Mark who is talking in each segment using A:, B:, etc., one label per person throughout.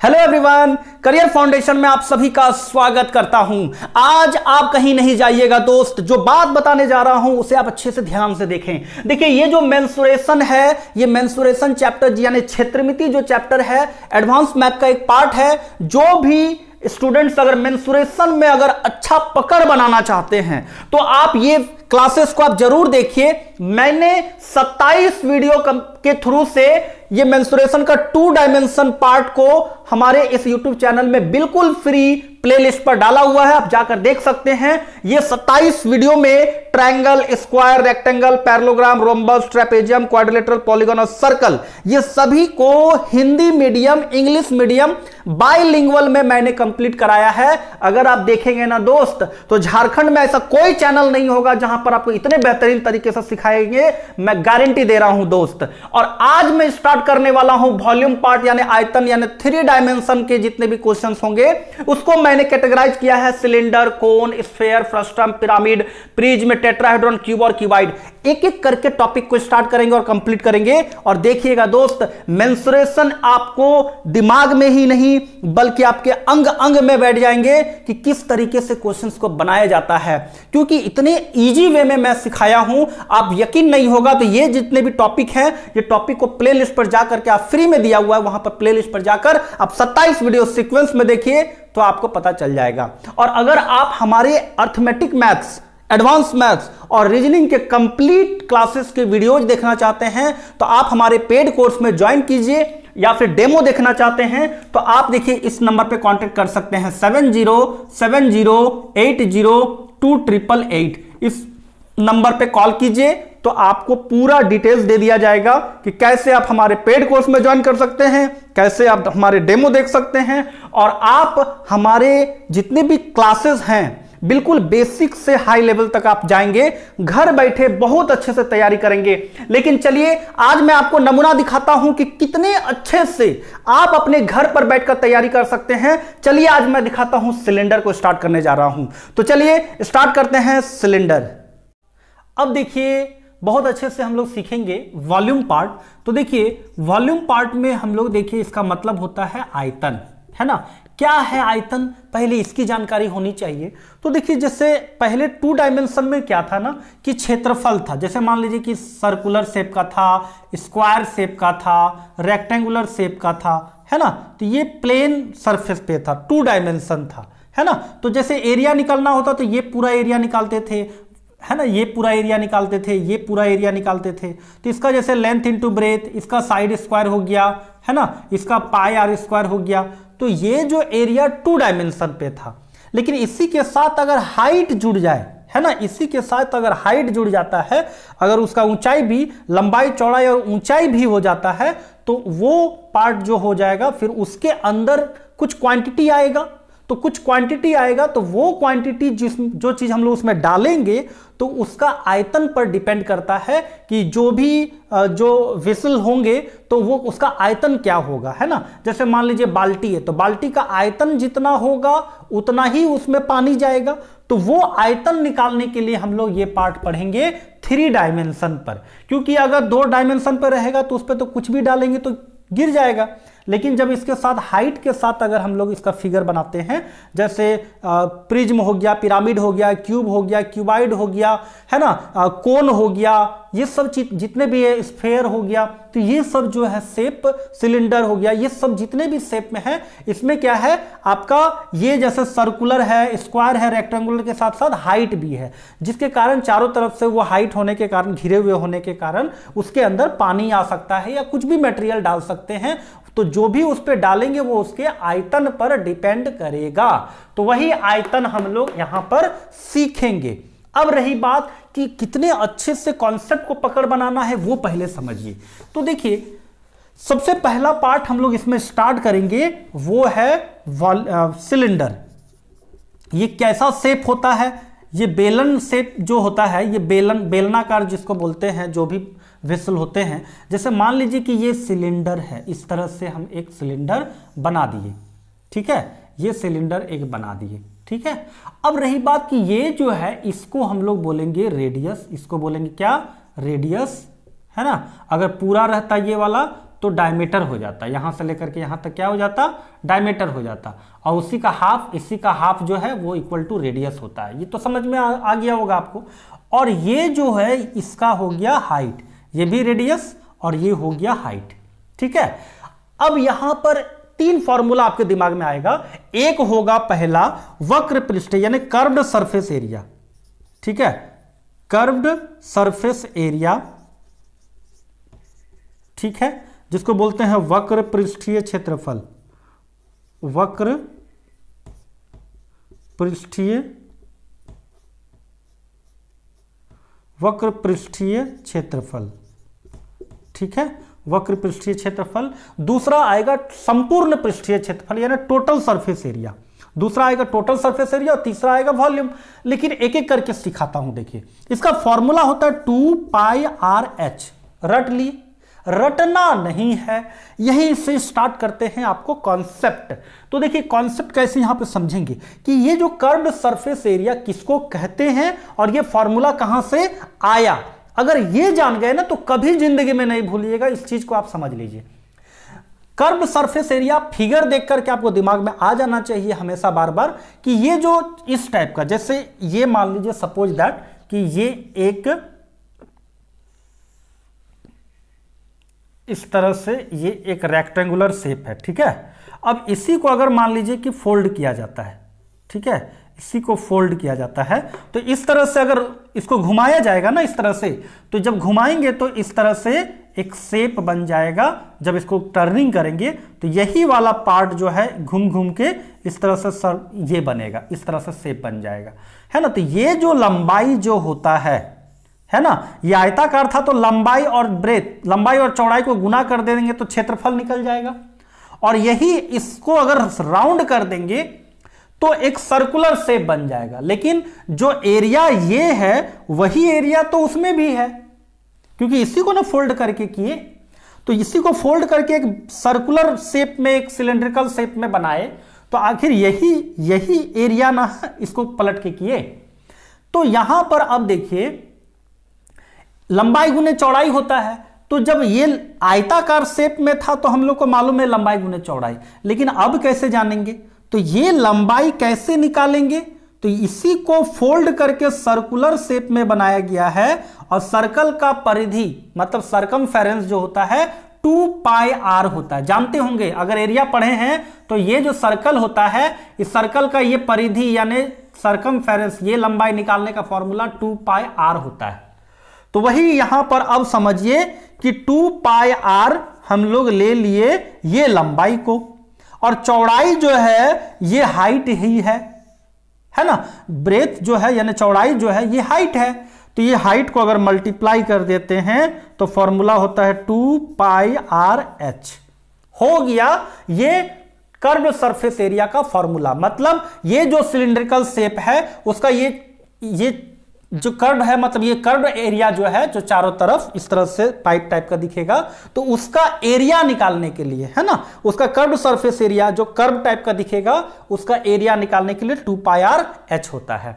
A: Hello everyone career foundation में आप सभी का स्वागत करता हूँ। आज आप कहीं नहीं जाइएगा दोस्त, जो बात बताने जा रहा हूँ, उसे आप अच्छे से ध्यान से देखें। देखिए, ये जो मेंसुरेशन है, ये मेंसुरेशन चैप्टर यानी क्षेत्रमिति जो चैप्टर है एडवांस मैथ का एक पार्ट है, जो भी स्टूडेंट्स अगर मेंसुरेशन में अगर अच्छा पकड़ बनाना चाहते हैं तो आप ये क्लासेस को आप ज़रूर देखिए। मैंने 27 वीडियो के थ्रू से ये मेंसुरेशन का टू डायमेंशन पार्ट को हमारे इस यूट्यूब चैनल में बिल्कुल फ्री प्लेलिस्ट पर डाला हुआ है, आप जाकर देख सकते हैं। ये 27 वीडियो में triangle square rectangle parallelogram rhombus trapezium quadrilateral polygon और सर्कल ये सभी को Hindi medium English medium bilingual में मैंने कंप्लीट कराया है। अगर आप देखेंगे ना दोस्त तो झारखंड में ऐसा कोई चैनल नहीं होगा जहाँ पर आपको इतने बेहतरीन तरीके से सिखाएँगे। मैं गारंटी दे रहा हूँ दोस्त। और आज मैं स्टार्ट करने वाला हूँ वॉल्यूम पार्ट यानी आयतन, यानी थ्री डायमेंशन के जितने भी क्वेश्चन होंगे, उसको मैंने कैटेगराइज किया है cylinder cone sphere frustum pyramid prism tetrahedron cube और क्यूबाइड एक एक करके टॉपिक को स्टार्ट करेंगे और कंप्लीट करेंगे. और देखिएगा दोस्त मेंसुरेशन आपको दिमाग में ही नहीं, बल्कि आपके अंग अंग में बैठ जाएँगे कि किस तरीके से क्वेश्चंस को बनाया जाता है. क्योंकि इतने इजी वे में मैं सिखाया हूँ, आप यकीन नहीं होगा तो ये जितने भी टॉपिक हैं, ये टॉपिक को प्ले पर जाकर के आप फ्री में दिया हुआ है, वहाँ पर प्ले पर जाकर आप सत्ताईस वीडियो सिक्वेंस में देखिए तो आपको पता चल जाएगा। और अगर आप हमारे अर्थमेटिक मैथ्स, एडवांस मैथ्स और रीजनिंग के कंप्लीट क्लासेस के वीडियोज़ देखना चाहते हैं तो आप हमारे पेड कोर्स में ज्वाइन कीजिए या फिर डेमो देखना चाहते हैं तो आप देखिए इस नंबर पे कांटेक्ट कर सकते हैं seven zero seven zero eight zero two triple eight. इस नंबर पे कॉल कीजिए तो आपको पूरा डिटेल्स दे दिया जाएगा कि कैसे आप हमारे पेड कोर्स में ज्वाइन कर सकते हैं, कैसे आप हमारे डेमो देख सकते हैं और आप हमारे जितने भी क्लासेस हैं, बिल्कुल बेसिक से हाई लेवल तक आप जाएँगे, घर बैठे बहुत अच्छे से तैयारी करेंगे। लेकिन चलिए, आज मैं आपको नमूना दिखाता हूँ कि कितने अच्छे से आप अपने घर पर बैठकर तैयारी कर सकते हैं। चलिए, आज मैं दिखाता हूँ सिलेंडर को स्टार्ट करने जा रहा हूँ। तो चलिए, स्टार्ट करते हैं सिलेंडर। अब देखिए, बहुत अच्छे से हम लोग सीखेंगे वॉल्यूम पार्ट। तो देखिए, वॉल्यूम पार्ट में हम लोग देखिए, इसका मतलब होता है आयतन, है ना? क्या है आयतन? पहले इसकी जानकारी होनी चाहिए। तो देखिए, जैसे पहले टू डायमेंशन में क्या था ना, कि क्षेत्रफल था। जैसे मान लीजिए कि सर्कुलर शेप का था स्क्वायर शेप का था रेक्टेंगुलर शेप का था, है ना? तो ये प्लेन सरफेस पे था टू डायमेंशन था, है ना? तो जैसे एरिया निकालना होता तो ये पूरा एरिया निकालते थे। है ना, ये पूरा एरिया निकालते थे, ये पूरा एरिया निकालते थे। तो इसका जैसे लेंथ इंटू ब्रेथ इसका साइड स्क्वायर हो गया, है ना, इसका पाई आर स्क्वायर हो गया। तो ये जो एरिया टू डायमेंशन पे था। लेकिन इसी के साथ अगर हाइट जुड़ जाए, है ना, इसी के साथ अगर हाइट जुड़ जाता है, अगर उसका ऊंचाई भी, लंबाई, चौड़ाई और ऊंचाई भी हो जाता है तो वो पार्ट जो हो जाएगा, फिर उसके अंदर कुछ क्वांटिटी आएगा। तो कुछ क्वांटिटी आएगा तो वो क्वांटिटी जिस, जो चीज़ हम लोग उसमें डालेंगे तो उसका आयतन पर डिपेंड करता है कि जो भी जो विसल होंगे तो वो उसका आयतन क्या होगा, है ना? जैसे मान लीजिए बाल्टी है तो बाल्टी का आयतन जितना होगा, उतना ही उसमें पानी जाएगा। तो वो आयतन निकालने के लिए हम लोग ये पार्ट पढ़ेंगे थ्री डायमेंशन पर। क्योंकि अगर दो डायमेंशन पर रहेगा तो उस पर तो कुछ भी डालेंगे तो गिर जाएगा। लेकिन जब इसके साथ हाइट के साथ अगर हम लोग इसका फिगर बनाते हैं, जैसे प्रिज्म हो गया पिरामिड हो गया क्यूब हो गया क्यूबाइड हो गया, है ना? कोन हो गया, ये सब चीज़, जितने भी है स्फेयर हो गया तो ये सब जो है सेप सिलेंडर हो गया, ये सब जितने भी सेप में है, इसमें क्या है? आपका ये जैसे सर्कुलर है स्क्वायर है रेक्टेंगुलर के साथ साथ हाइट भी है, जिसके कारण चारों तरफ़ से वो हाइट होने के कारण, घिरे हुए होने के कारण उसके अंदर पानी आ सकता है या कुछ भी मटेरियल डाल सकते हैं तो जो भी उस पर डालेंगे वो उसके आयतन पर डिपेंड करेगा। तो वही आयतन हम लोग यहाँ पर सीखेंगे। अब रही बात कि कितने अच्छे से कॉन्सेप्ट को पकड़ बनाना है, वो पहले समझिए। तो देखिए, सबसे पहला पार्ट हम लोग इसमें स्टार्ट करेंगे, वो है सिलेंडर ये कैसा शेप होता है? ये बेलन शेप जो होता है, ये बेलन, बेलनाकार जिसको बोलते हैं, जो भी वेसल होते हैं। जैसे मान लीजिए कि ये सिलेंडर है इस तरह से हम एक सिलेंडर बना दिए। ठीक है? ये सिलेंडर एक बना दिए। ठीक है? अब रही बात कि ये जो है इसको हम लोग बोलेंगे रेडियस। इसको बोलेंगे क्या? रेडियस। है ना? अगर पूरा रहता ये वाला तो डायमीटर हो जाता। यहाँ से लेकर के यहाँ तक क्या हो जाता? डायमीटर हो जाता। और उसी का हाफ़ इसी का हाफ़ जो है वो इक्वल टू रेडियस होता है। ये तो समझ में आ, आ गया होगा आपको। और ये जो है इसका हो गया हाइट ये भी रेडियस और ये हो गया हाइट ठीक है? अब यहाँ पर तीन फॉर्मूला आपके दिमाग में आएगा। एक होगा पहला वक्र पृष्ठ, यानी कर्व्ड सरफेस एरिया ठीक है? कर्व्ड सरफेस एरिया ठीक है? जिसको बोलते हैं वक्र पृष्ठीय क्षेत्रफल। वक्र पृष्ठीय वक्र पृष्ठीय क्षेत्रफल। ठीक है? वक्र पृष्ठीय क्षेत्रफल। दूसरा आएगा संपूर्ण पृष्ठीय क्षेत्रफल, यानी टोटल सरफेस एरिया दूसरा आएगा टोटल सरफेस एरिया और तीसरा आएगा वॉल्यूम लेकिन एक एक करके सिखाता हूँ, देखिए। इसका फॉर्मूला होता है टू पाई आर एच रट ली। रटना नहीं है। यही से स्टार्ट करते हैं आपको कॉन्सेप्ट तो देखिए कॉन्सेप्ट कैसे यहाँ पे समझेंगे कि ये जो कर्व्ड सरफेस एरिया किसको कहते हैं और ये फॉर्मूला कहाँ से आया? अगर ये जान गए ना तो कभी ज़िंदगी में नहीं भूलिएगा, इस चीज़ को आप समझ लीजिए। कर्व सरफेस एरिया, फिगर देख करके आपको दिमाग में आ जाना चाहिए हमेशा बार बार कि ये जो इस टाइप का, जैसे ये मान लीजिए, सपोज़ दैट कि ये एक इस तरह से ये एक रेक्टेंगुलर शेप है, ठीक है? अब इसी को अगर मान लीजिए कि फोल्ड किया जाता है, ठीक है? इसी को फोल्ड किया जाता है। तो इस तरह से अगर इसको घुमाया जाएगा ना, इस तरह से तो जब घुमाएँगे तो इस तरह से एक सेप बन जाएगा। जब इसको टर्निंग करेंगे तो यही वाला पार्ट जो है, घूम घूम के इस तरह से सर, ये बनेगा, इस तरह से शेप बन जाएगा। है ना? तो ये जो लंबाई जो होता है है ना? ये आयताकार था तो लंबाई और ब्रेथ लंबाई और चौड़ाई को गुना कर दे देंगे तो क्षेत्रफल निकल जाएगा। और यही इसको अगर राउंड कर देंगे तो एक सर्कुलर शेप बन जाएगा। लेकिन जो एरिया ये है, वही एरिया तो उसमें भी है। क्योंकि इसी को ना फोल्ड करके किए तो इसी को फोल्ड करके एक सर्कुलर शेप में, एक सिलेंड्रिकल शेप में बनाए तो आखिर यही यही एरिया ना इसको पलट के किए। तो यहाँ पर अब देखिए, लंबाई गुने चौड़ाई होता है। तो जब ये आयताकार शेप में था तो हम लोग को मालूम है लंबाई गुने चौड़ाई। लेकिन अब कैसे जानेंगे? तो ये लंबाई कैसे निकालेंगे? तो इसी को फोल्ड करके सर्कुलर शेप में बनाया गया है और सर्कल का परिधि मतलब सरकम जो होता है, टू पाई आर होता है। जानते होंगे? अगर एरिया पढ़े हैं तो ये जो सर्कल होता है, इस सर्कल का ये परिधि यानी सरकम ये लंबाई निकालने का फॉर्मूला टू पाई आर होता है। तो वही यहाँ पर अब समझिए कि टू पाई आर हम लोग ले लिए ये लंबाई को। और चौड़ाई जो है, ये हाइट ही है। है ना? ब्रेथ जो है, यानी चौड़ाई जो है, ये हाइट है। तो ये हाइट को अगर मल्टीप्लाई कर देते हैं तो फॉर्मूला होता है टू पाई आर एच हो गया, ये कर्व सरफेस एरिया का फॉर्मूला मतलब ये जो सिलिंड्रिकल शेप है, उसका ये ये जो कर्व है मतलब ये कर्व एरिया जो है, जो चारों तरफ़ इस तरह से पाइप टाइप का दिखेगा तो उसका एरिया निकालने के लिए, है ना? उसका कर्व सरफेस एरिया जो कर्व टाइप का दिखेगा, उसका एरिया निकालने के लिए टू पाई आर एच होता है।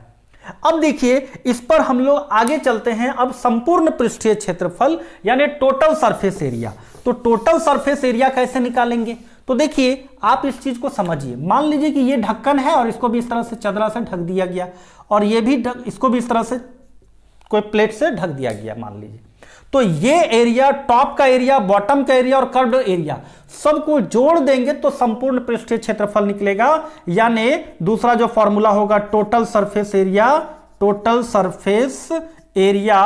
A: अब देखिए, इस पर हम लोग आगे चलते हैं। अब संपूर्ण पृष्ठीय क्षेत्रफल, यानी टोटल सरफेस एरिया तो टोटल सरफेस एरिया कैसे निकालेंगे? तो देखिए, आप इस चीज़ को समझिए। मान लीजिए कि ये ढक्कन है और इसको भी इस तरह से चदरा से ढक दिया गया। और ये भी ढक, इसको भी इस तरह से कोई प्लेट से ढक दिया गया, मान लीजिए। तो ये एरिया टॉप का एरिया बॉटम का एरिया और कर्व एरिया सबको जोड़ देंगे तो संपूर्ण पृष्ठीय क्षेत्रफल निकलेगा। यानी दूसरा जो फॉर्मूला होगा total surface area total surface area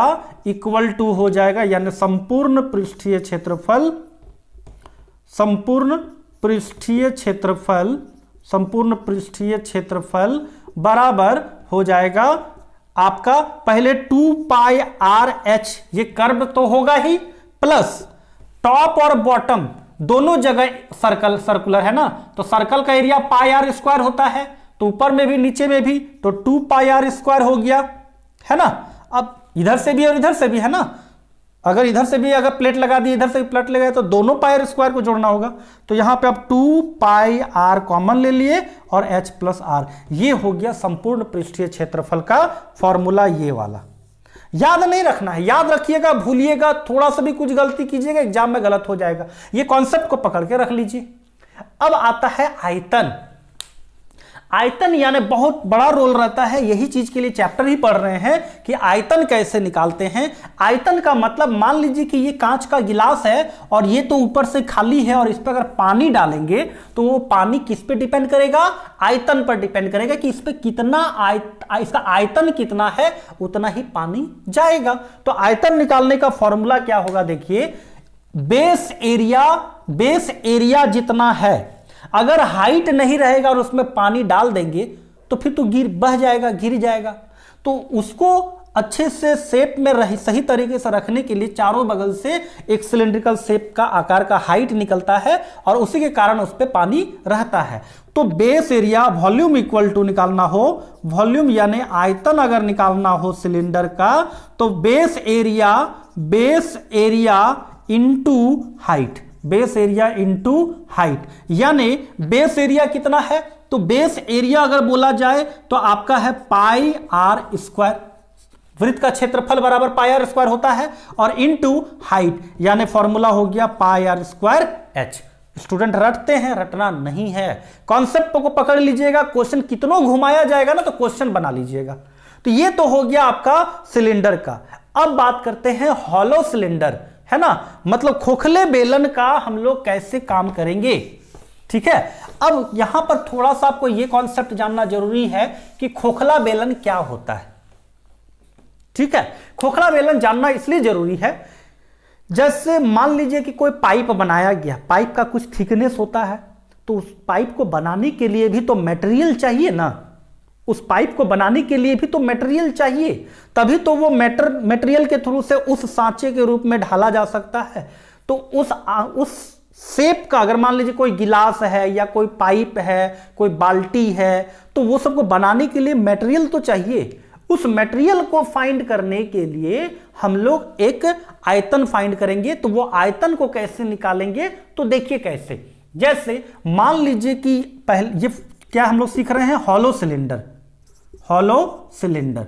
A: equal to हो जाएगा, यानी संपूर्ण पृष्ठीय क्षेत्रफल, संपूर्ण पृष्ठीय क्षेत्रफल, संपूर्ण पृष्ठीय क्षेत्रफल बराबर हो जाएगा। आपका पहले टू पाई आर एच, ये कर्व तो होगा ही, प्लस टॉप और बॉटम, दोनों जगह सर्कल, सर्कुलर है ना? तो सर्कल का एरिया पाई आर स्क्वायर होता है तो ऊपर में भी, नीचे में भी तो टू पाई आर स्क्वायर हो गया, है ना? अब इधर से भी और इधर से भी, है ना? अगर इधर से भी अगर प्लेट लगा दी, इधर से प्लेट लगाए तो दोनों पायर स्क्वायर को जोड़ना होगा। तो यहाँ पे आप टू पाई आर कॉमन ले लिए और एच प्लस आर ये हो गया संपूर्ण पृष्ठीय क्षेत्रफल का फॉर्मूला ये वाला। याद नहीं रखना है, याद रखिएगा, भूलिएगा, थोड़ा सा भी कुछ गलती कीजिएगा एग्ज़ाम में गलत हो जाएगा। ये कॉन्सेप्ट को पकड़ के रख लीजिए। अब आता है आयतन। आयतन यानी बहुत बड़ा रोल रहता है। यही चीज़ के लिए चैप्टर ही पढ़ रहे हैं कि आयतन कैसे निकालते हैं। आयतन का मतलब मान लीजिए कि ये कांच का गिलास है और ये तो ऊपर से खाली है और इस पर अगर पानी डालेंगे तो वो पानी किस पे डिपेंड करेगा? आयतन पर डिपेंड करेगा कि इस पर कितना आयत, इसका आयतन कितना है, उतना ही पानी जाएगा। तो आयतन निकालने का फॉर्मूला क्या होगा देखिए? बेस एरिया बेस एरिया जितना है अगर हाइट नहीं रहेगा और उसमें पानी डाल देंगे तो फिर तो गिर, बह जाएगा, गिर जाएगा। तो उसको अच्छे से शेप में रही, सही तरीके से रखने के लिए चारों बगल से एक सिलेंड्रिकल शेप का आकार का हाइट निकलता है और उसी के कारण उस पर पानी रहता है। तो base area volume equal to निकालना हो वॉल्यूम यानी आयतन अगर निकालना हो सिलेंडर का तो base area base area into height base area into height यानी बेस एरिया कितना है? तो बेस एरिया अगर बोला जाए तो आपका है पाई आर स्क्वायर वृत्त का क्षेत्रफल बराबर पाई आर स्क्वायर होता है और इनटू हाइट यानी फॉर्मूला हो गया pi R square H student रटते हैं, रटना नहीं है. कॉन्सेप्ट को पकड़ लीजिएगा क्वेश्चन कितनों घुमाया जाएगा ना तो क्वेश्चन बना लीजिएगा. तो ये तो हो गया आपका सिलेंडर का. अब बात करते हैं हॉलो सिलेंडर है ना? मतलब खोखले बेलन का हम लोग कैसे काम करेंगे? ठीक है? अब यहाँ पर थोड़ा सा आपको यह कॉन्सेप्ट जानना ज़रूरी है कि खोखला बेलन क्या होता है। ठीक है? खोखला बेलन जानना इसलिए ज़रूरी है, जैसे मान लीजिए कि कोई पाइप बनाया गया, पाइप का कुछ थिकनेस होता है तो उस पाइप को बनाने के लिए भी तो मटेरियल चाहिए ना। उस पाइप को बनाने के लिए भी तो मटेरियल चाहिए। तभी तो वो मेटर मटेरियल के थ्रू से उस सांचे के रूप में ढाला जा सकता है। तो उस आ, उस सेप का अगर मान लीजिए कोई गिलास है या कोई पाइप है कोई बाल्टी है तो वो सबको बनाने के लिए मटेरियल तो चाहिए। उस मटेरियल को फाइंड करने के लिए हम लोग एक आयतन फाइंड करेंगे तो वो आयतन को कैसे निकालेंगे तो देखिए कैसे। जैसे मान लीजिए कि पहले ये क्या हम लोग सीख रहे हैं? हॉलो सिलेंडर हॉलो सिलेंडर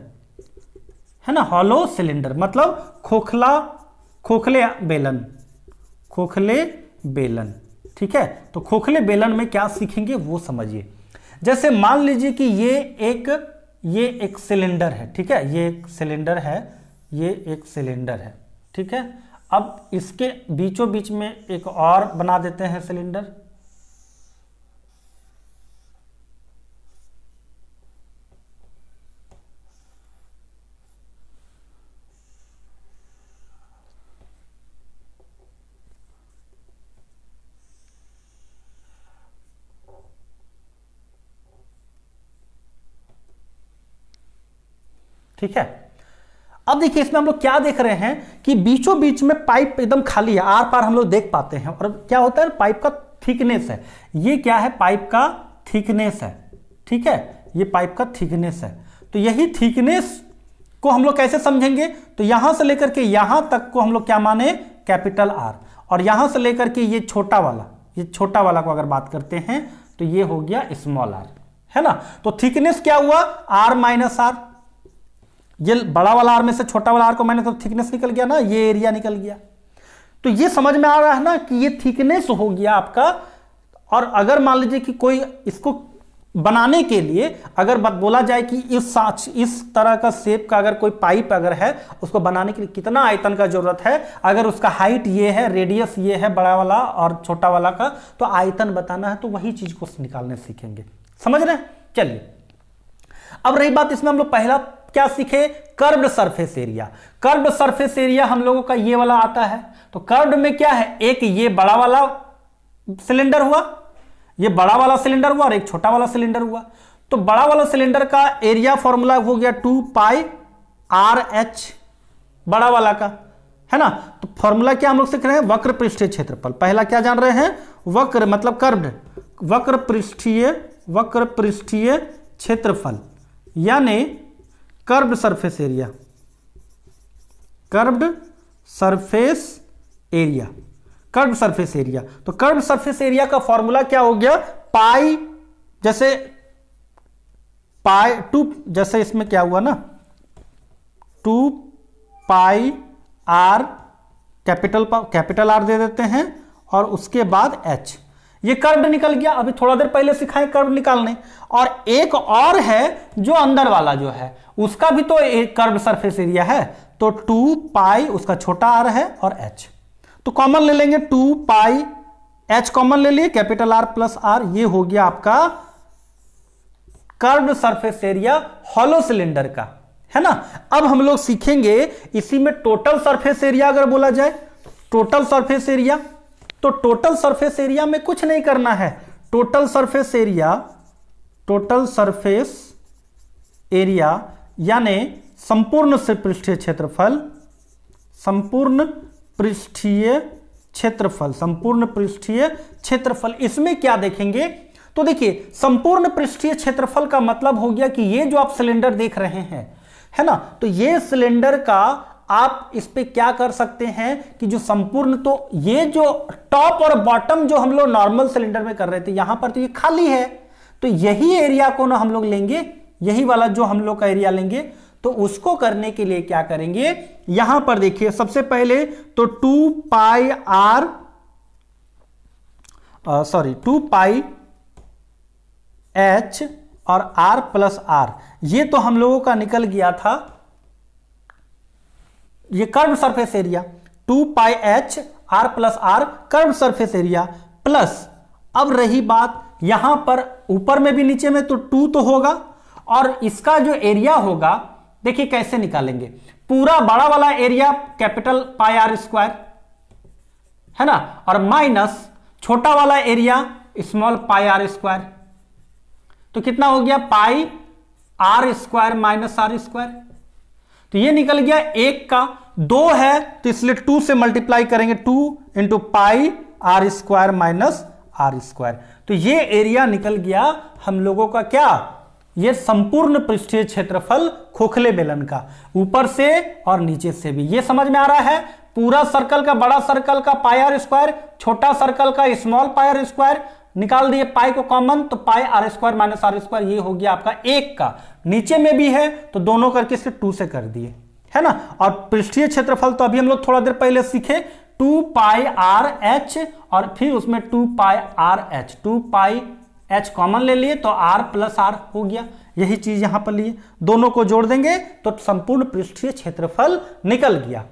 A: है ना? हॉलो सिलेंडर मतलब खोखला, खोखले बेलन। खोखले बेलन, ठीक है? तो खोखले बेलन में क्या सीखेंगे वो समझिए। जैसे मान लीजिए कि ये एक ये एक सिलेंडर है, ठीक है? ये एक सिलेंडर है, ये एक सिलेंडर है, ठीक है? अब इसके बीचों बीच में एक और बना देते हैं सिलेंडर ठीक है? अब देखिए, इसमें हम लोग क्या देख रहे हैं कि बीचों बीच में पाइप एकदम खाली है आर पार हम लोग देख पाते हैं। और क्या होता है, पाइप का थिकनेस है। ये क्या है? पाइप का थिकनेस है। ठीक है? ये पाइप का थिकनेस है। तो यही थिकनेस को हम लोग कैसे समझेंगे? तो यहाँ से लेकर के यहाँ तक को हम लोग क्या माने? Capital R. और यहाँ से लेकर के ये छोटा वाला, ये छोटा वाला को अगर बात करते हैं तो ये हो गया स्मॉल आर। है ना? तो थिकनेस क्या हुआ? R minus R. ये बड़ा वाला आर में से छोटा वाला आर को मैंने तो थिकनेस निकल गया ना, ये एरिया निकल गया। तो ये समझ में आ रहा है ना कि ये थिकनेस हो गया आपका। और अगर मान लीजिए कि कोई इसको बनाने के लिए अगर बोला जाए कि इस साच, इस तरह का शेप का अगर कोई पाइप अगर है, उसको बनाने के लिए कितना आयतन का ज़रूरत है? अगर उसका हाइट ये है रेडियस ये है, बड़ा वाला और छोटा वाला का तो आयतन बताना है तो वही चीज़ को निकालने सीखेंगे। समझ रहे हैं? चलिए। अब रही बात इसमें हम लोग पहला क्या सीखे? Curved surface area. Curved surface area हम लोगों का ये वाला आता है। तो कर्व्ड में क्या है? एक ये बड़ा वाला सिलेंडर हुआ, ये बड़ा वाला सिलेंडर हुआ और एक छोटा वाला सिलेंडर हुआ। तो बड़ा वाला सिलेंडर का एरिया फॉर्मूला हो गया टू पाई आर एच, बड़ा वाला का। है ना? तो फॉर्मूला क्या हम लोग सीख रहे हैं? वक्र पृष्ठीय क्षेत्रफल। पहला क्या जान रहे हैं? वक्र मतलब कर्व्ड। वक्र पृष्ठीय वक्र पृष्ठीय क्षेत्रफल। यानी curved surface area curved surface area curve surface area तो कर्व सरफेस एरिया का फॉर्मूला क्या हो गया? पाई जैसे पाई टू जैसे इसमें क्या हुआ ना? Two pi R capital capital R दे देते हैं और उसके बाद एच ये कर्व निकल गया, अभी थोड़ा देर पहले सिखाए कर्व निकालने। और एक और है जो अंदर वाला जो है, उसका भी तो एक कर्व सरफेस एरिया है तो टू पाई उसका छोटा आर है और एच तो कॉमन ले लेंगे टू पाई एच कॉमन ले लिए कैपिटल आर प्लस आर ये हो गया आपका curve surface area hollow cylinder का। है ना? अब हम लोग सीखेंगे, इसी में टोटल सरफेस एरिया अगर बोला जाए टोटल सरफेस एरिया तो टोटल सरफेस एरिया में कुछ नहीं करना है। Total surface area, total surface area, यानी संपूर्ण से पृष्ठीय क्षेत्रफल, संपूर्ण पृष्ठीय क्षेत्रफल, संपूर्ण पृष्ठीय क्षेत्रफल। इसमें क्या देखेंगे? तो देखिए, संपूर्ण पृष्ठीय क्षेत्रफल का मतलब हो गया कि ये जो आप सिलेंडर देख रहे हैं, है ना? तो ये सिलेंडर का आप इस पे क्या कर सकते हैं कि जो संपूर्ण तो ये जो टॉप और बॉटम जो हम लोग नॉर्मल सिलेंडर में कर रहे थे, यहाँ पर तो ये खाली है। तो यही एरिया को ना हम लोग लेंगे, यही वाला जो हम लोग का एरिया लेंगे तो उसको करने के लिए क्या करेंगे? यहाँ पर देखिए, सबसे पहले तो two pi R sorry two pi H और आर प्लस आर। ये तो हम लोगों का निकल गया था। ये curve surface area two pi H R plus R curve surface area plus अब रही बात यहाँ पर ऊपर में भी नीचे में तो टू तो होगा, और इसका जो एरिया होगा, देखिए कैसे निकालेंगे। पूरा बड़ा वाला area capital pi R square है ना? और माइनस छोटा वाला area small pi R square तो कितना हो गया? Pi R square minus R square तो ये निकल गया एक का दो है तो इसलिए टू से मल्टीप्लाई करेंगे two into pi R square minus R square तो ये एरिया निकल गया हम लोगों का क्या? ये संपूर्ण पृष्ठीय क्षेत्रफल खोखले बेलन का, ऊपर से और नीचे से भी। ये समझ में आ रहा है? पूरा सर्कल का, बड़ा सर्कल का पायर स्क्वायर छोटा सर्कल का स्मॉल पायर स्क्वायर निकाल दिए पाई को कॉमन तो pi R square minus R square ये हो गया आपका एक का। नीचे में भी है तो दोनों करके इसे टू से कर दिए। है ना? और पृष्ठीय क्षेत्रफल तो अभी हम लोग थोड़ा देर पहले सीखे, टू पाई आर एच, और फिर उसमें two pi R H, two pi H common ले लिए तो आर प्लस आर हो गया। यही चीज़ यहाँ पर लिए। दोनों को जोड़ देंगे तो संपूर्ण पृष्ठीय क्षेत्रफल निकल गया।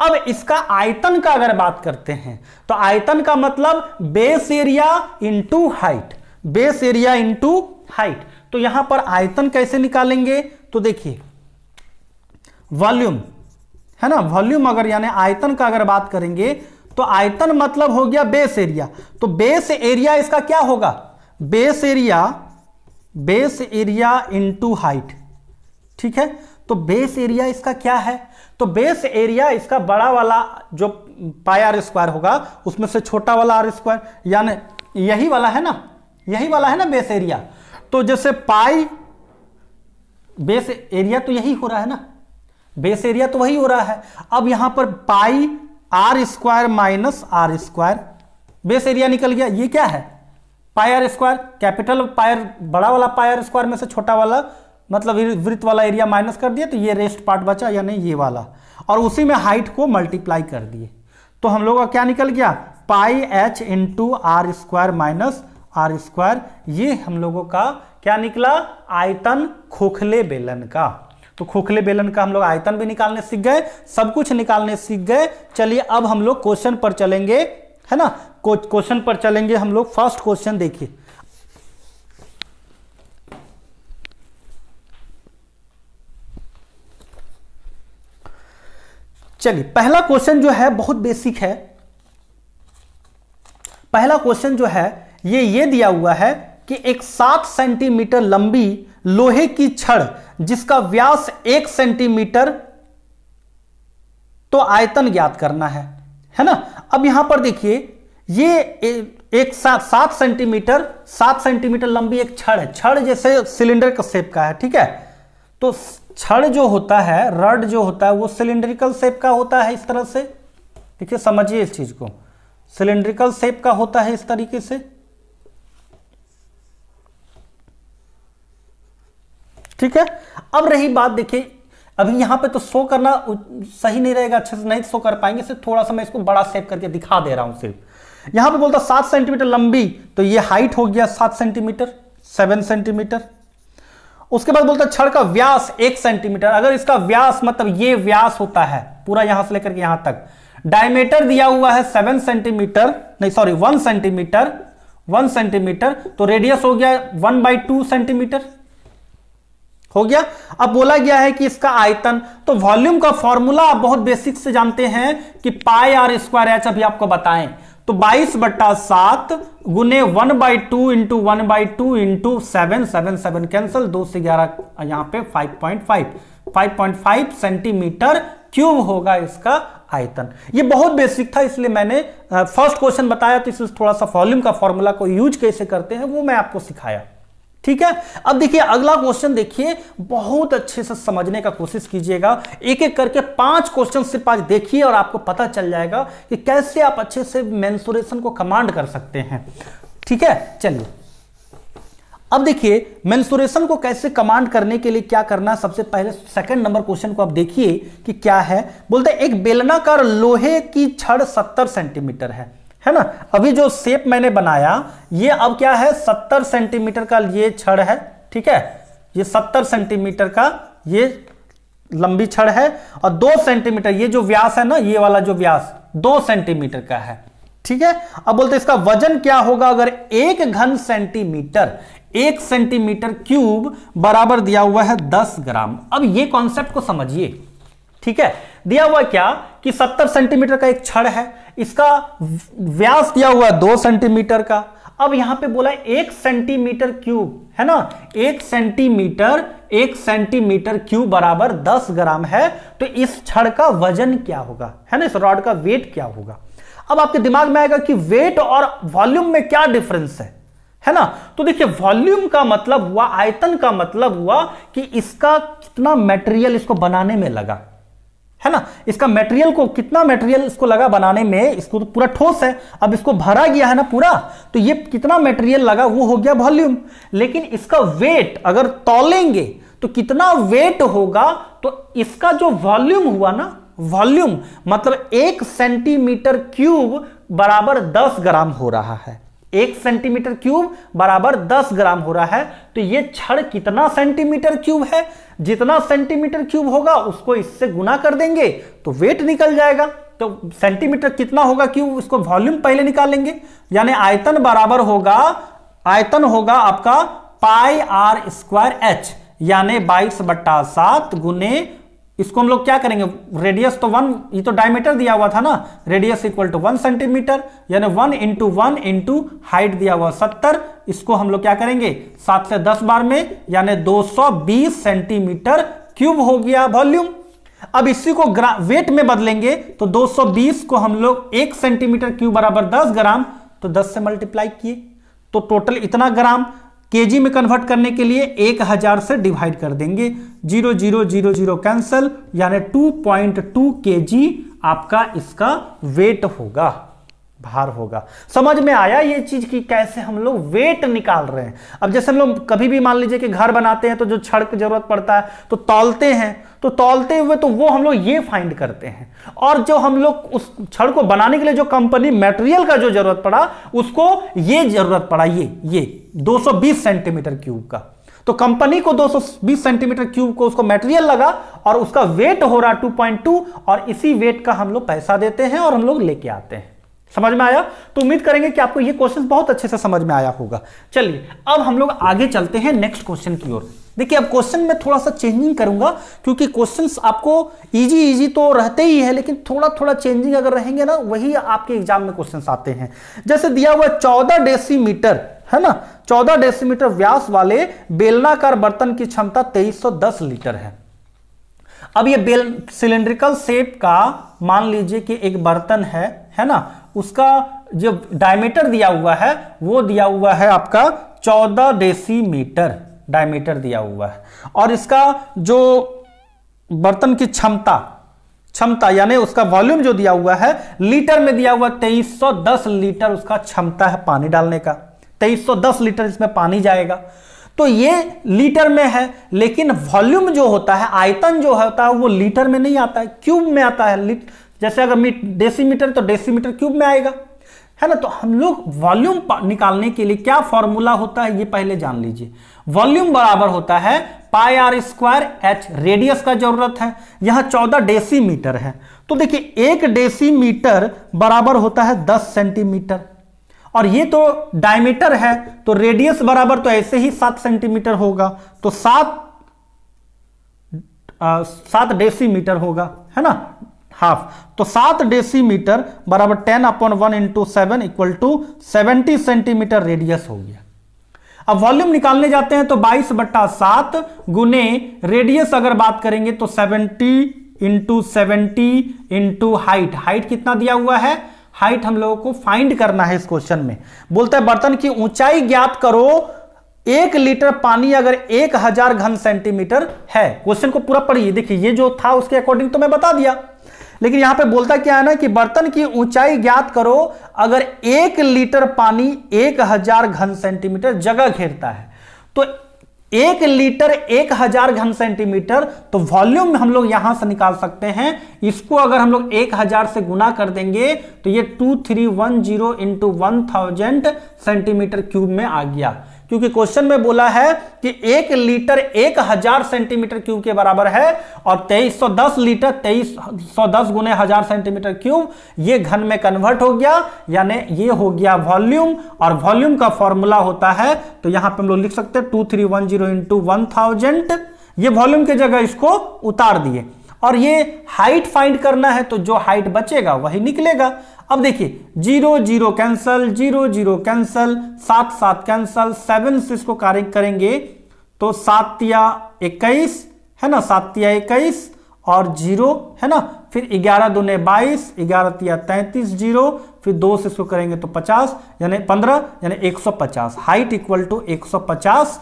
A: अब इसका आयतन का अगर बात करते हैं तो आयतन का मतलब base area into height base area into height तो यहाँ पर आयतन कैसे निकालेंगे? तो देखिए वॉल्यूम, है ना? वॉल्यूम अगर यानी आयतन का अगर बात करेंगे तो आयतन मतलब हो गया बेस एरिया। तो बेस एरिया इसका क्या होगा? Base area base area into height ठीक है? तो बेस एरिया इसका क्या है? तो बेस एरिया इसका बड़ा वाला जो पाई आर स्क्वायर होगा, उसमें से छोटा वाला आर स्क्वायर, यानी यही वाला है ना? यही वाला है ना बेस एरिया? तो जैसे पाई, बेस एरिया तो यही हो रहा है ना? बेस एरिया तो वही हो रहा है। अब यहाँ पर pi R square minus R square base area निकल गया। ये क्या है? पायर स्क्वायर, कैपिटल पायर बड़ा वाला पायर स्क्वायर में से छोटा वाला मतलब वृत्त वाला एरिया माइनस कर दिए तो ये रेस्ट पार्ट बचा, यानी ये वाला। और उसी में हाइट को मल्टीप्लाई कर दिए। तो हम लोग का क्या निकल गया? Pi H into R square minus R square, ये हम लोगों का क्या निकला? आयतन खोखले बेलन का। तो खोखले बेलन का हम लोग आयतन भी निकालने सीख गए, सब कुछ निकालने सीख गए। चलिए अब हम लोग क्वेश्चन पर चलेंगे, है ना? क्वेश्चन पर चलेंगे हम लोग। फ़र्स्ट क्वेश्चन देखिए। चलिए, पहला क्वेश्चन जो है, बहुत बेसिक है। पहला क्वेश्चन जो है, ये ये दिया हुआ है कि एक सात सेंटीमीटर लंबी लोहे की छड़, जिसका व्यास एक सेंटीमीटर तो आयतन ज्ञात करना है। है ना? अब यहाँ पर देखिए, ये एक सात सात सेंटीमीटर सात सेंटीमीटर लंबी एक छड़ है। छड़ जैसे सिलेंडर का शेप का है, ठीक है? तो छड़ जो होता है, रड जो होता है, वो सिलेंड्रिकल शेप का होता है इस तरह से। देखिए, समझिए इस चीज़ को। सिलेंड्रिकल शेप का होता है इस तरीके से। ठीक है? अब रही बात देखिए, अभी यहाँ पे तो शो करना सही नहीं रहेगा, अच्छे से नहीं शो कर पाएँगे, सिर्फ़ थोड़ा सा मैं इसको बड़ा सेव करके दिखा दे रहा हूँ सिर्फ़। यहाँ पे बोलता सात सेंटीमीटर लंबी तो ये हाइट हो गया सात सेंटीमीटर सेवन सेंटीमीटर उसके बाद बोलता छड़ का व्यास एक सेंटीमीटर अगर इसका व्यास मतलब ये व्यास होता है, पूरा यहाँ से लेकर यहाँ तक डायमीटर दिया हुआ है सेवन सेंटीमीटर नहीं sorry one centimetre one centimetre तो रेडियस हो गया वन बाई टू सेंटीमीटर हो गया। अब बोला गया है कि इसका आयतन तो वॉल्यूम का फॉर्मूला आप बहुत बेसिक से जानते हैं कि पाई आर स्क्वायर एच अभी आपको बताएँ। तो 22 बट्टा सात गुने one by two into one by two into seven seven seven cancel, दो से ग्यारह, यहाँ पे 5.5 5.5 सेंटीमीटर क्यूब होगा इसका आयतन। ये बहुत बेसिक था, इसलिए मैंने फ़र्स्ट क्वेश्चन बताया तो इसमें थोड़ा सा वॉल्यूम का फॉर्मूला को यूज़ कैसे करते हैं, वो मैं आपको सिखाया। ठीक है? अब देखिए, अगला क्वेश्चन देखिए, बहुत अच्छे से समझने का कोशिश कीजिएगा। एक एक करके पाँच क्वेश्चन सिर्फ़ आज देखिए और आपको पता चल जाएगा कि कैसे आप अच्छे से मैंसुरेशन को कमांड कर सकते हैं। ठीक है? चलिए। अब देखिए मेंसुरेशन को कैसे कमांड करने के लिए क्या करना सबसे पहले सेकंड नंबर क्वेश्चन को आप देखिए कि क्या है। बोलते एक बेलनाकार लोहे की छड़ 70 सेंटीमीटर है। है ना? अभी जो शेप मैंने बनाया, ये अब क्या है? 70 सेंटीमीटर का ये छड़ है, ठीक है? ये 70 सेंटीमीटर का ये लंबी छड़ है और दो सेंटीमीटर ये जो व्यास है ना, ये वाला जो व्यास, दो सेंटीमीटर का है, ठीक है? अब बोलते इसका वज़न क्या होगा? अगर एक घन सेंटीमीटर एक सेंटीमीटर क्यूब बराबर दिया हुआ है दस ग्राम। अब ये कॉन्सेप्ट को समझिए, ठीक है? दिया हुआ क्या? कि सत्तर सेंटीमीटर का एक छड़ है। इसका व्यास दिया हुआ है दो सेंटीमीटर का। अब यहाँ पे बोला एक सेंटीमीटर क्यूब, है ना? एक सेंटीमीटर एक सेंटीमीटर क्यूब बराबर दस ग्राम है। तो इस छड़ का वज़न क्या होगा? है ना, इस रॉड का वेट क्या होगा? अब आपके दिमाग में आएगा कि वेट और वॉल्यूम में क्या डिफरेंस है है ना? तो देखिए, वॉल्यूम का मतलब हुआ, आयतन का मतलब हुआ कि इसका कितना मटेरियल इसको बनाने में लगा। है ना? इसका मटेरियल को, कितना मटेरियल इसको लगा बनाने में, इसको तो पूरा ठोस है। अब इसको भरा गया है ना पूरा तो ये कितना मटेरियल लगा वो हो गया वॉल्यूम लेकिन इसका वेट अगर तोलेंगे तो कितना वेट होगा? तो इसका जो वॉल्यूम हुआ ना वॉल्यूम मतलब एक सेंटीमीटर क्यूब बराबर दस ग्राम हो रहा है। एक सेंटीमीटर क्यूब बराबर दस ग्राम हो रहा है तो ये छड़ कितना सेंटीमीटर क्यूब है? जितना सेंटीमीटर क्यूब होगा, उसको इससे गुना कर देंगे तो वेट निकल जाएगा। तो सेंटीमीटर कितना होगा क्यूब, उसको वॉल्यूम पहले निकालेंगे यानी आयतन बराबर होगा, आयतन होगा आपका पाई आर स्क्वायर एच, यानी बाईस बट्टा सात गुने इसको हम लोग क्या करेंगे? रेडियस तो वन ये तो डायमीटर दिया हुआ था ना। Radius equal to one centimetre यानी one into one into height दिया हुआ सत्तर। इसको हम लोग क्या करेंगे? सात से दस बार में, यानी 220 सेंटीमीटर क्यूब हो गया वॉल्यूम अब इसी को वेट में बदलेंगे तो 220 को हम लोग एक सेंटीमीटर क्यूब बराबर 10 ग्राम तो 10 से मल्टीप्लाई किए। तो टोटल इतना ग्राम। केजी में कन्वर्ट करने के लिए एक हज़ार से डिवाइड कर देंगे। Zero zero zero zero cancel यानी two point two K G आपका इसका वेट होगा। भार होगा। समझ में आया ये चीज़ की कैसे हम लोग वेट निकाल रहे हैं? अब जैसे हम लोग कभी भी मान लीजिए कि घर बनाते हैं तो जो छड़ की ज़रूरत पड़ता है तो तौलते हैं। तो तौलते हुए तो वो हम लोग ये फाइंड करते हैं। और जो हम लोग उस छड़ को बनाने के लिए जो कंपनी मटेरियल का जो ज़रूरत पड़ा, उसको ये ज़रूरत पड़ा, ये ये 220 सेंटीमीटर क्यूब का। तो कंपनी को 220 सेंटीमीटर क्यूब को उसको मटेरियल लगा और उसका वेट हो रहा 2.2 और इसी वेट का हम लोग पैसा देते हैं और हम लोग लेके आते हैं। समझ में आया? तो उम्मीद करेंगे कि आपको ये क्वेश्चन बहुत अच्छे से समझ में आया होगा। चलिए, अब हम लोग आगे चलते हैं नेक्स्ट क्वेश्चन की ओर। देखिए, अब क्वेश्चन में थोड़ा सा चेंजिंग करूँगा, क्योंकि क्वेश्चंस आपको इजी इजी तो रहते ही है, लेकिन थोड़ा थोड़ा चेंजिंग अगर रहेंगे ना, वही आपके एग्ज़ाम में क्वेश्चंस आते हैं। जैसे दिया हुआ चौदह डेसीमीटर है ना? चौदह डेसीमीटर व्यास वाले बेलनाकार बर्तन की क्षमता तेईस लीटर है। अब ये बेल सिलेंड्रिकल शेप का, मान लीजिए कि एक बर्तन है है ना? उसका जो डायमीटर दिया हुआ है, वो दिया हुआ है आपका 14 डेसीमीटर डायमीटर दिया हुआ है। और इसका जो बर्तन की क्षमता क्षमता यानी उसका वॉल्यूम जो दिया हुआ है लीटर में दिया हुआ 2310 लीटर उसका क्षमता है पानी डालने का। 2310 लीटर इसमें पानी जाएगा। तो ये लीटर में है, लेकिन वॉल्यूम जो होता है, आयतन जो होता है, वो लीटर में नहीं आता है। क्यूब में आता है? जैसे अगर डेसीमीटर तो डेसीमीटर क्यूब में आएगा। है ना? तो हम लोग वॉल्यूम निकालने के लिए क्या फॉर्मूला होता है ये पहले जान लीजिए। वॉल्यूम बराबर होता है pi R square H radius का ज़रूरत है। यहाँ चौदह डेसीमीटर है। तो देखिए, एक डेसीमीटर बराबर होता है दस सेंटीमीटर। और ये तो डायमीटर है तो रेडियस बराबर तो ऐसे ही सात सेंटीमीटर होगा। तो सात सात डेसीमीटर होगा। है ना? हाफ़ तो सात डेसीमीटर बराबर ten upon one into seven equal to seventy centimetre radius हो गया। अब वॉल्यूम निकालने जाते हैं तो 22 बट्टा सात गुने रेडियस अगर बात करेंगे तो 70 into seventy into height height कितना दिया हुआ है? हाइट हम लोगों को फाइंड करना है इस क्वेश्चन में। बोलता है, बर्तन की ऊंचाई ज्ञात करो, एक लीटर पानी अगर एक हज़ार घन सेंटीमीटर है। क्वेश्चन को पूरा पढ़िए। देखिए, ये जो था उसके अकॉर्डिंग तो मैं बता दिया। लेकिन यहाँ पे बोलता क्या है ना कि बर्तन की ऊंचाई ज्ञात करो, अगर एक लीटर पानी एक हज़ार घन सेंटीमीटर जगह घेरता है तो एक लीटर एक हज़ार घन सेंटीमीटर तो वॉल्यूम हम लोग यहाँ से निकाल सकते हैं। इसको अगर हम लोग एक हज़ार से गुना कर देंगे तो ये two three one zero into one thousand centimetre cube में आ गया। क्योंकि क्वेश्चन में बोला है कि एक लीटर एक हज़ार सेंटीमीटर क्यूब के बराबर है और तेईस सौ दस लीटर, तेईस सौ दस गुने हज़ार सेंटीमीटर क्यूब, ये घन में कन्वर्ट हो गया, यानी ये हो गया वॉल्यूम और वॉल्यूम का फॉर्मूला होता है तो यहाँ पर हम लोग लिख सकते हैं two three one zero into one thousand ये वॉल्यूम की जगह इसको उतार दिए। और ये हाइट फाइंड करना है तो जो हाइट बचेगा वही निकलेगा। अब देखिए zero zero cancel zero zero cancel सात सात कैंसल सेवन से इसको कार्य करेंगे तो सात या इक्कीस, है ना? सात या इक्कीस और ज़ीरो है ना? फिर ग्यारह दुने बाईस, ग्यारह तिया तैंतीस ज़ीरो फिर दो से इसको करेंगे तो पचास, यानी पंद्रह, यानी एक सौ पचास। हाइट इक्वल टू एक सौ पचास।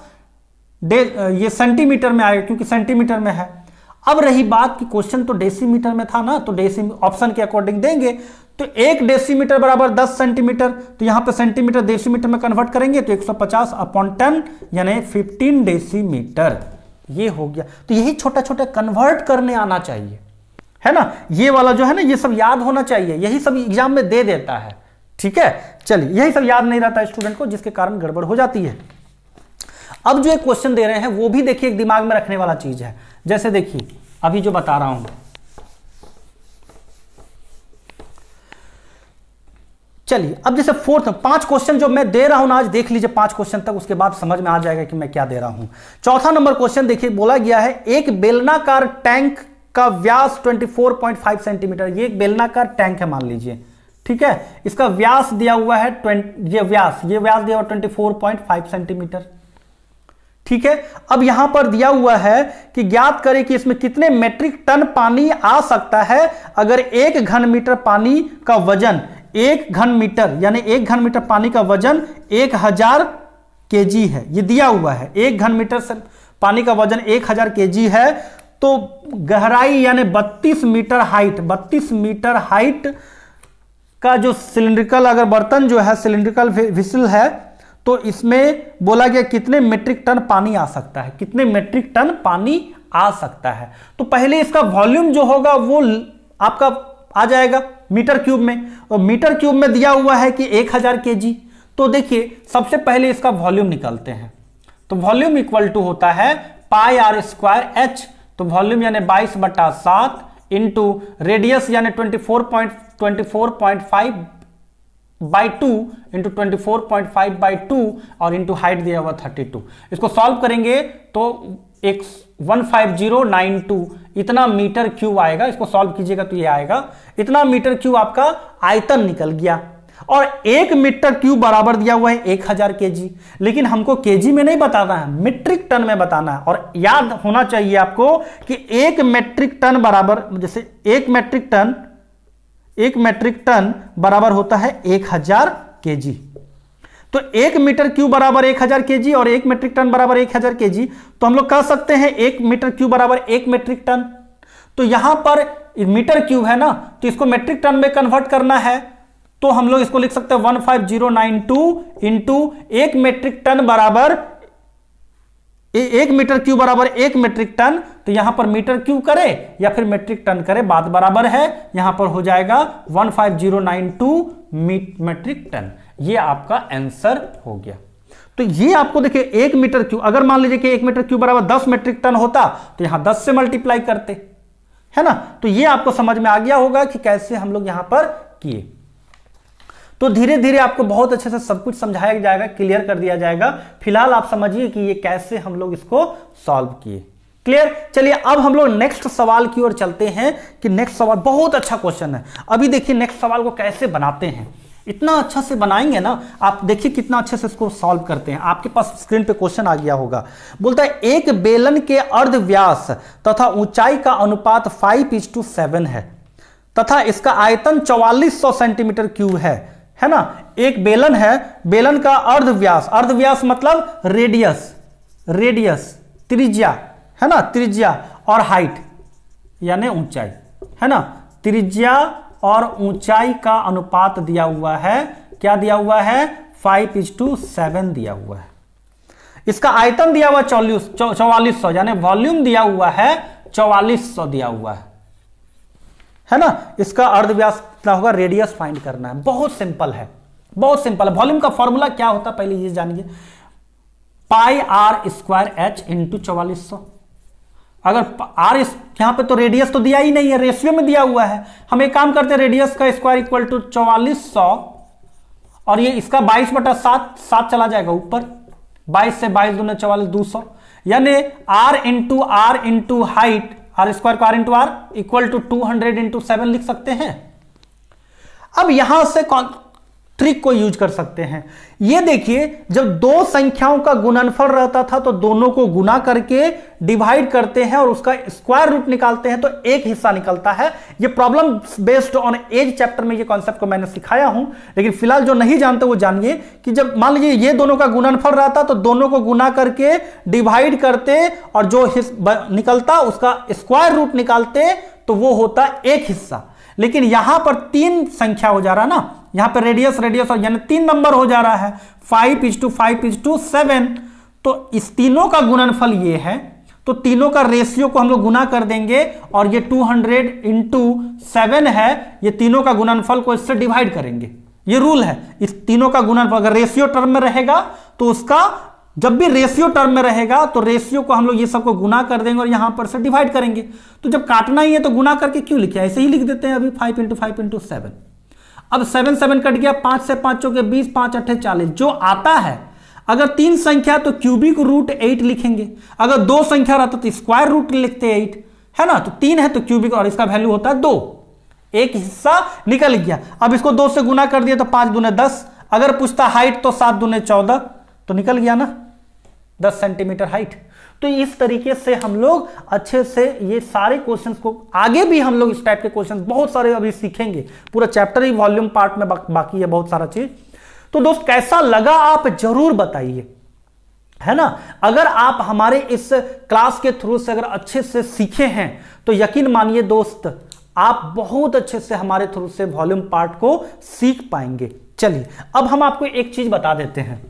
A: ये सेंटीमीटर में आएगा क्योंकि सेंटीमीटर में है। अब रही बात कि क्वेश्चन तो डेसीमीटर में था ना तो डेसी, ऑप्शन के अकॉर्डिंग देंगे। तो एक डेसीमीटर बराबर 10 सेंटीमीटर तो यहाँ पे सेंटीमीटर डेसीमीटर में कन्वर्ट करेंगे तो 150 अपॉन टेन, यानी 15 डेसीमीटर। ये हो गया। तो यही छोटा छोटा कन्वर्ट करने आना चाहिए। है ना? ये वाला जो है ना, ये सब याद होना चाहिए। यही सब एग्ज़ाम में दे देता है। ठीक है? चलिए, यही सब याद नहीं रहता स्टूडेंट को, जिसके कारण गड़बड़ हो जाती है। अब जो एक क्वेश्चन दे रहे हैं, वो भी देखिए एक दिमाग में रखने वाला चीज़ है। जैसे देखिए, अभी जो बता रहा हूँ। चलिए, अब जैसे फोर्थ पाँच क्वेश्चन जो मैं दे रहा हूँ आज देख लीजिए पाँच क्वेश्चन तक, उसके बाद समझ में आ जाएगा कि मैं क्या दे रहा हूँ। चौथा नंबर क्वेश्चन देखिए, बोला गया है, एक बेलनाकार टैंक का व्यास 24.5 सेंटीमीटर ये एक बेलनाकार टैंक है मान लीजिए, ठीक है? इसका व्यास दिया हुआ है ये व्यास ये व्यास दिया हुआ 24.5 सेंटीमीटर ठीक है? अब यहाँ पर दिया हुआ है कि ज्ञात करें कि इसमें कितने मेट्रिक टन पानी आ सकता है। अगर एक घन मीटर पानी का वज़न, एक घन मीटर, यानी एक घन मीटर पानी का वज़न एक हज़ार के जी है। ये दिया हुआ है। एक घन मीटर पानी का वज़न एक हज़ार के जी है। तो गहराई यानी 32 मीटर हाइट 32 मीटर हाइट का जो सिलिंड्रिकल अगर बर्तन जो है सिलिंड्रिकल विसल है तो इसमें बोला गया कितने मेट्रिक टन पानी आ सकता है। कितने मेट्रिक टन पानी आ सकता है। तो पहले इसका वॉल्यूम जो होगा वो आपका आ जाएगा मीटर क्यूब में। और मीटर क्यूब में दिया हुआ है कि एक हज़ार के जी तो देखिए, सबसे पहले इसका वॉल्यूम निकालते हैं। तो वॉल्यूम इक्वल टू होता है पाई आर स्क्वायर एच तो वॉल्यूम यानी बाईस बटा सात इंटू रेडियस यानी twenty four point twenty four point five by two into twenty four point five by two और इंटू हाइट दिया हुआ थर्टी टू इसको सॉल्व करेंगे तो एक one five zero nine two इतना मीटर क्यूब आएगा। इसको सॉल्व कीजिएगा तो ये आएगा। इतना मीटर क्यूब आपका आयतन निकल गया। और एक मीटर क्यूब बराबर दिया हुआ है एक हज़ार के जी लेकिन हमको केजी में नहीं बताना है मीट्रिक टन में बताना है। और याद होना चाहिए आपको कि एक मेट्रिक टन बराबर, जैसे एक मेट्रिक टन एक मेट्रिक टन बराबर होता है एक हज़ार के जी तो एक मीटर क्यूब बराबर एक हज़ार के जी और एक मेट्रिक टन बराबर एक हज़ार के जी तो हम लोग कह सकते हैं एक मीटर क्यूब बराबर एक मेट्रिक टन तो यहाँ पर मीटर क्यूब है ना तो इसको मेट्रिक टन में कन्वर्ट करना है. तो हम लोग इसको लिख सकते हैं one five zero nine two into एक मेट्रिक टन बराबर एक मीटर क्यू बराबर एक मेट्रिक टन तो यहाँ पर मीटर क्यू करे या फिर मेट्रिक टन करे, बात बराबर है। यहाँ पर हो जाएगा 15092 मेट्रिक टन। ये आपका आंसर हो गया। तो ये आपको देखिए, एक मीटर क्यू अगर मान लीजिए कि एक मीटर क्यू बराबर दस मेट्रिक टन होता तो यहाँ दस से मल्टीप्लाई करते, है ना? तो ये आपको समझ में आ गया होगा कि कैसे हम लोग यहाँ पर किए। तो धीरे धीरे आपको बहुत अच्छे से सब कुछ समझाया जाएगा, क्लियर कर दिया जाएगा। फ़िलहाल आप समझिए कि ये कैसे हम लोग इसको सॉल्व किए। क्लियर? चलिए, अब हम लोग नेक्स्ट सवाल की ओर चलते हैं कि नेक्स्ट सवाल, बहुत अच्छा क्वेश्चन है। अभी देखिए नेक्स्ट सवाल को कैसे बनाते हैं। इतना अच्छा से बनाएँगे ना, आप देखिए कितना अच्छे से इसको सॉल्व करते हैं। आपके पास स्क्रीन पे क्वेश्चन आ गया होगा। बोलता है, एक बेलन के अर्ध व्यास तथा ऊंचाई का अनुपात फाइव इज़ टू सेवन है। तथा इसका आयतन चौवालीस सौ सेंटीमीटर क्यूब है। है ना? एक बेलन है, बेलन का अर्ध व्यास अर्ध व्यास मतलब रेडियस रेडियस त्रिज्या, है ना? त्रिज्या और हाइट यानी ऊंचाई, है ना? त्रिज्या और ऊंचाई का अनुपात दिया हुआ है, क्या दिया हुआ है? फाइव इज़ टू सेवन दिया हुआ है। इसका आयतन दिया हुआ चौलीस चौवालीस सौ, यानी वॉल्यूम दिया हुआ है, चौवालीस सौ दिया हुआ है। है ना? इसका अर्धव्यास कितना होगा? रेडियस फाइंड करना है। बहुत सिंपल है। बहुत सिंपल है। वॉल्यूम का फॉर्मूला क्या होता है? पहले ये जानिए। Pi R square H into चौवालीस सौ। अगर आर यहाँ पे तो रेडियस तो दिया ही नहीं है। रेशियो में दिया हुआ है। हम एक काम करते हैं। रेडियस का स्क्वायर इक्वल टू चौवालीस सौ और ये इसका बाईस बटा सात सात चला जाएगा ऊपर। बाईस से बाईस दूने चौवालीस, दो सौ। यानी R into R into height R square को R into R equal to two hundred into seven लिख सकते हैं। अब यहाँ से ट्रिक को यूज़ कर सकते हैं। ये देखिए, जब दो संख्याओं का गुणनफल रहता था तो दोनों को गुना करके डिवाइड करते हैं और उसका स्क्वायर रूट निकालते हैं तो एक हिस्सा निकलता है। ये problem based on age chapter में ये कॉन्सेप्ट को मैंने सिखाया हूँ, लेकिन फ़िलहाल जो नहीं जानते, वो जानिए कि जब मान लीजिए ये दोनों का गुणनफल रहता तो दोनों को गुना करके डिवाइड करते और जो निकलता, उसका स्क्वायर रूट निकालते तो वो होता एक हिस्सा। लेकिन यहाँ पर तीन संख्या हो जा रहा ना, यहाँ पर रेडियस रेडियस और यानी तीन नंबर हो जा रहा है five is to five is to seven तो इस तीनों का गुणनफल ये है तो तीनों का रेशियो को हम लोग गुना कर देंगे और ये 200 हंड्रेड इंटू सेवन है, ये तीनों का गुणनफल को इससे डिवाइड करेंगे। ये रूल है, इस तीनों का गुणनफल, अगर रेशियो टर्म में रहेगा तो उसका जब भी रेशियो टर्म में रहेगा तो रेशियो को हम लोग ये सबको गुना कर देंगे और यहाँ पर से डिवाइड करेंगे। तो जब काटना ही है तो गुना करके क्यों लिखे ऐसे ही लिख देते हैं अभी five into five into seven अब सेवन सेवन कट गया, पाँच से पाँचों के बीस, पाँच अट्ठे चालीस। जो आता है, अगर तीन संख्या तो क्यूबिक रूट एट लिखेंगे। अगर दो संख्या रहता तो स्क्वायर रूट लिखते एट है ना? तो तीन है तो क्यूबिक और इसका वैल्यू होता है दो। एक हिस्सा निकल गया। अब इसको दो से गुना कर दिया तो पाँच दुने दस। अगर पूछता हाइट तो सात दुने चौदह। तो निकल गया ना? दस सेंटीमीटर हाइट। तो इस तरीके से हम लोग अच्छे से ये सारे क्वेश्चंस को आगे भी हम लोग इस टाइप के क्वेश्चंस बहुत सारे अभी सीखेंगे। पूरा चैप्टर ही वॉल्यूम पार्ट में बा, बाकी है बहुत सारा चीज़। तो दोस्त कैसा लगा आप ज़रूर बताइए। है ना? अगर आप हमारे इस क्लास के थ्रू से अगर अच्छे से सीखे हैं तो यकीन मानिए दोस्त आप बहुत अच्छे से हमारे थ्रू से वॉल्यूम पार्ट को सीख पाएँगे। चलिए अब हम आपको एक चीज़ बता देते हैं।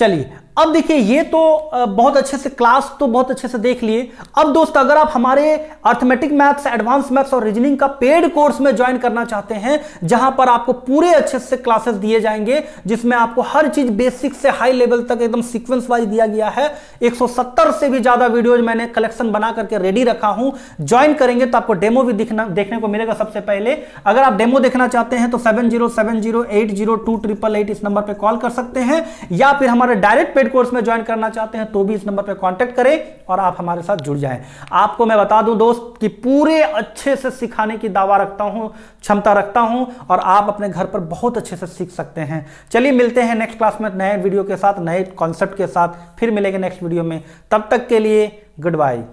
A: चलिए अब देखिए, ये तो बहुत अच्छे से क्लास तो बहुत अच्छे से देख लिए। अब दोस्त, अगर आप हमारे अर्थमेटिक मैथ्स एडवांस मैथ्स और रीजनिंग का पेड कोर्स में ज्वाइन करना चाहते हैं, जहाँ पर आपको पूरे अच्छे से क्लासेस दिए जाएँगे, जिसमें आपको हर चीज़ बेसिक से हाई लेवल तक एकदम सीक्वेंस वाइज दिया गया है 170 से भी ज़्यादा वीडियोज़ मैंने कलेक्शन बना करके रेडी रखा हूँ। ज्वाइन करेंगे तो आपको डेमो भी दिखना, देखने को मिलेगा सबसे पहले। अगर आप डेमो देखना चाहते हैं तो सेवन इस नंबर पर कॉल कर सकते हैं, या फिर हमारे डायरेक्ट पेड कोर्स में ज्वाइन करना चाहते हैं तो भी इस नंबर पर कॉन्टेक्ट करें और आप हमारे साथ जुड़ जाएँ। आपको मैं बता दूँ दोस्त कि पूरे अच्छे से सिखाने की दावा रखता हूँ, क्षमता रखता हूँ और आप अपने घर पर बहुत अच्छे से सीख सकते हैं। चलिए मिलते हैं नेक्स्ट क्लास में नए वीडियो के साथ, नए कॉन्सेप्ट के साथ, फिर मिलेंगे नेक्स्ट वीडियो में। तब तक के लिए गुड बाय